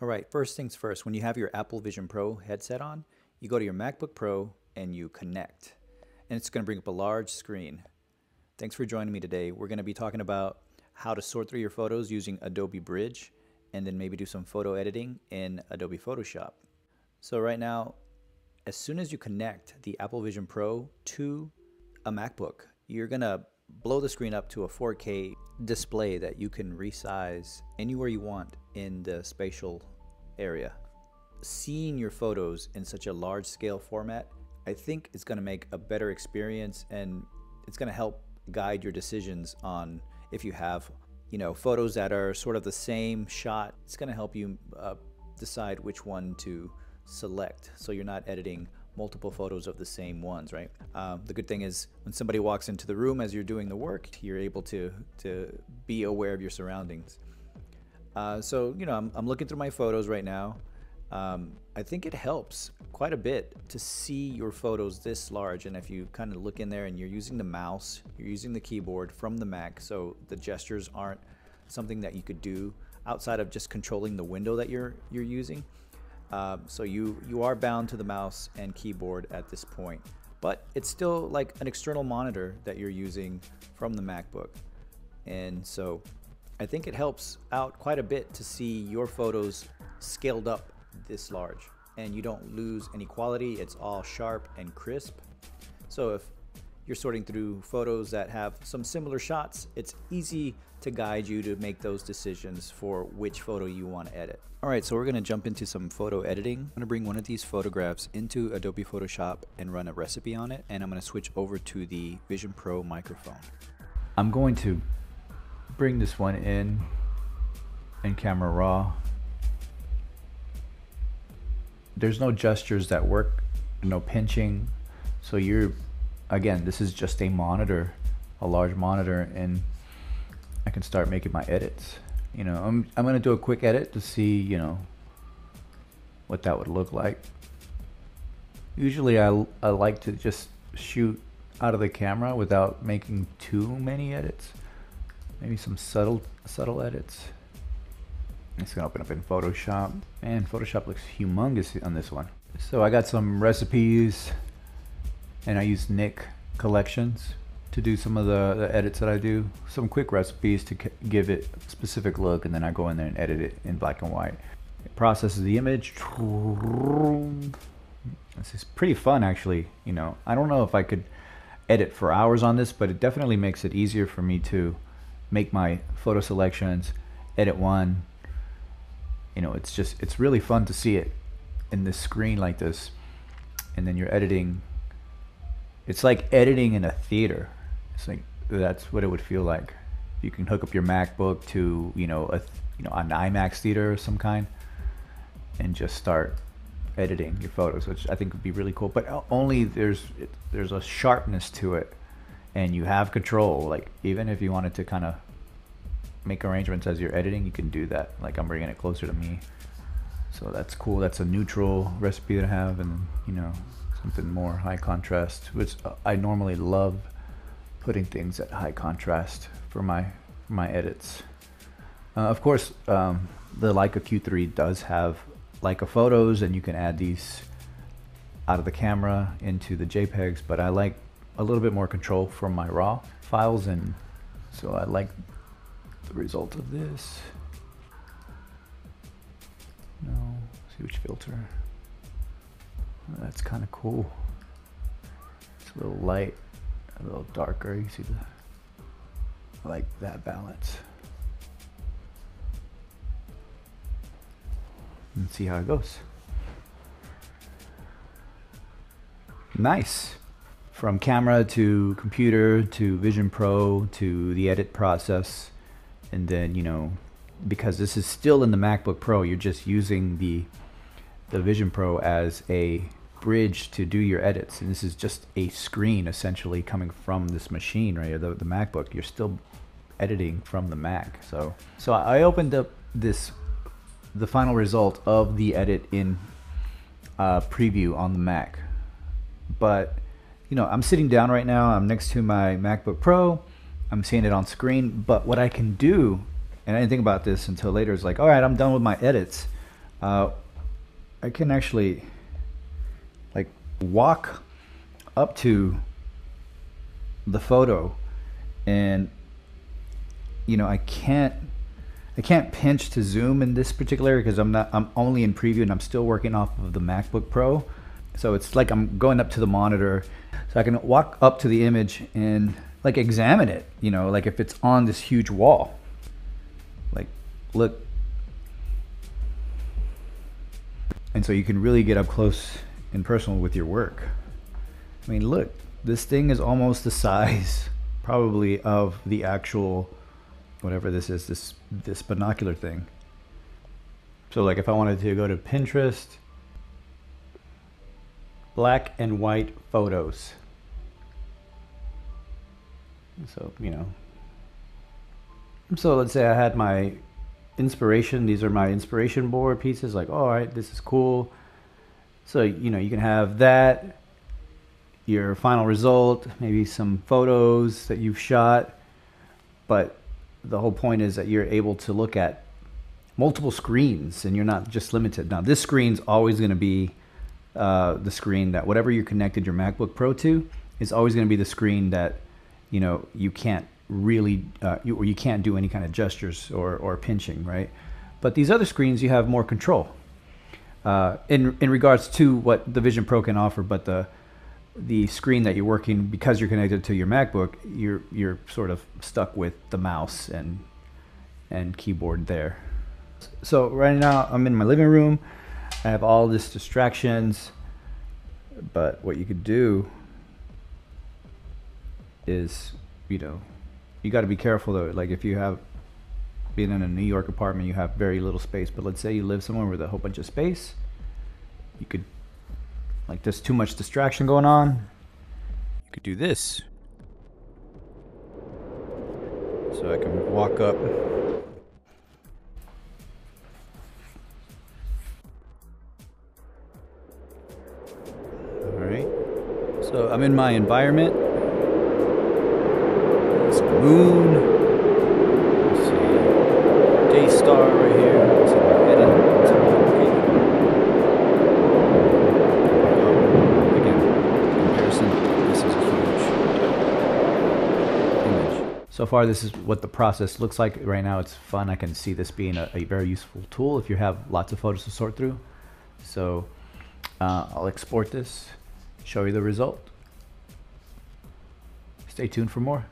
All right, first things first, when you have your Apple Vision Pro headset on, you go to your MacBook Pro and you connect. And it's going to bring up a large screen. Thanks for joining me today. We're going to be talking about how to sort through your photos using Adobe Bridge and then maybe do some photo editing in Adobe Photoshop. So right now, as soon as you connect the Apple Vision Pro to a MacBook, you're going to blow the screen up to a 4K display that you can resize anywhere you want in the spatial area. Seeing your photos in such a large scale format, I think it's going to make a better experience and it's going to help guide your decisions on if you have, you know, photos that are sort of the same shot. It's going to help you uh, decide which one to select so you're not editing multiple photos of the same ones, right? Um, the good thing is when somebody walks into the room as you're doing the work, you're able to, to be aware of your surroundings. Uh, so, you know, I'm, I'm, looking through my photos right now. Um, I think it helps quite a bit to see your photos this large. And if you kind of look in there and you're using the mouse, you're using the keyboard from the Mac, so the gestures aren't something that you could do outside of just controlling the window that you're you're using. Um, so you you are bound to the mouse and keyboard at this point, but it's still like an external monitor that you're using from the MacBook, and so I think it helps out quite a bit to see your photos scaled up this large, and you don't lose any quality. It's all sharp and crisp. So if you're sorting through photos that have some similar shots, it's easy to guide you to make those decisions for which photo you want to edit. All right, so we're gonna jump into some photo editing. I'm gonna bring one of these photographs into Adobe Photoshop and run a recipe on it, and I'm gonna switch over to the Vision Pro microphone. I'm going to bring this one in in Camera Raw. There's no gestures that work, no pinching, so you're again, this is just a monitor, a large monitor, and I can start making my edits. You know, I'm, I'm to do a quick edit to see, you know, what that would look like. Usually I, I like to just shoot out of the camera without making too many edits. Maybe some subtle subtle edits. It's gonna open up in Photoshop. Man, Photoshop looks humongous on this one. So I got some recipes and I use Nik Collections to do some of the, the, edits that I do. Some quick recipes to give it a specific look and then I go in there and edit it in black and white. It processes the image. This is pretty fun actually, you know. I don't know if I could edit for hours on this, but it definitely makes it easier for me to make my photo selections, edit one. You know, it's just, it's really fun to see it in this screen like this. And then you're editing it's like editing in a theater. It's like that's what it would feel like. You can hook up your MacBook to you know a you know an IMAX theater of some kind, and just start editing your photos, which I think would be really cool. But only there's there's a sharpness to it, and you have control. Like even if you wanted to kind of make arrangements as you're editing, you can do that. Like I'm bringing it closer to me, so that's cool. That's a neutral recipe I have, and you know something more high contrast, which uh, I normally love putting things at high contrast for my for my edits. Uh, of course, um, the Leica Q3 does have Leica photos, and you can add these out of the camera into the JPEGs, but I like a little bit more control from my RAW files, and so I like the result of this. No, see which filter. That's kind of cool. It's a little light, a little darker. You see the, like that balance. And see how it goes. Nice. From camera to computer to Vision Pro to the edit process. And then, you know, because this is still in the MacBook Pro, you're just using the the Vision Pro as a bridge to do your edits. And this is just a screen essentially coming from this machine right here, the, the MacBook. You're still editing from the Mac. So, so I opened up this, the final result of the edit in uh, preview on the Mac. But, you know, I'm sitting down right now. I'm next to my MacBook Pro. I'm seeing it on screen. But what I can do, and I didn't think about this until later, is like, all right, I'm done with my edits. uh, I can actually walk up to the photo and you know I can't I can't pinch to zoom in this particular area because I'm not I'm only in preview and I'm still working off of the MacBook Pro. So it's like I'm going up to the monitor. So I can walk up to the image and like examine it you know like if it's on this huge wall. Like look. And so you can really get up close and personal with your work. I mean look this thing is almost the size probably of the actual whatever this is this this binocular thing. So like if I wanted to go to Pinterest black and white photos. So you know. So let's say I had my inspiration these are my inspiration board pieces like all right this is cool so you know you can have that your final result, maybe some photos that you've shot. But the whole point is that you're able to look at multiple screens and you're not just limited. Now, this screen's always going to be uh, the screen that whatever you connected your MacBook Pro to is always going to be the screen that you know you can't really uh, you, or you can't do any kind of gestures or, or pinching, right? But these other screens, you have more control uh, in in regards to what the Vision Pro can offer. But the the screen that you're working because you're connected to your MacBook, you're you're sort of stuck with the mouse and and keyboard there. So right now I'm in my living room. I have all this distractions, but what you could do is, you know, you got to be careful though. Like if you have being in a New York apartment, you have very little space. But let's say you live somewhere with a whole bunch of space, you could like there's too much distraction going on, you could do this. So I can walk up. All right. So I'm in my environment. It's moon. Let's see. Day star right here. Let's see, edit. Let's see. So far, this is what the process looks like. Right now, it's fun. I can see this being a, a very useful tool if you have lots of photos to sort through. So uh, I'll export this, show you the result. Stay tuned for more.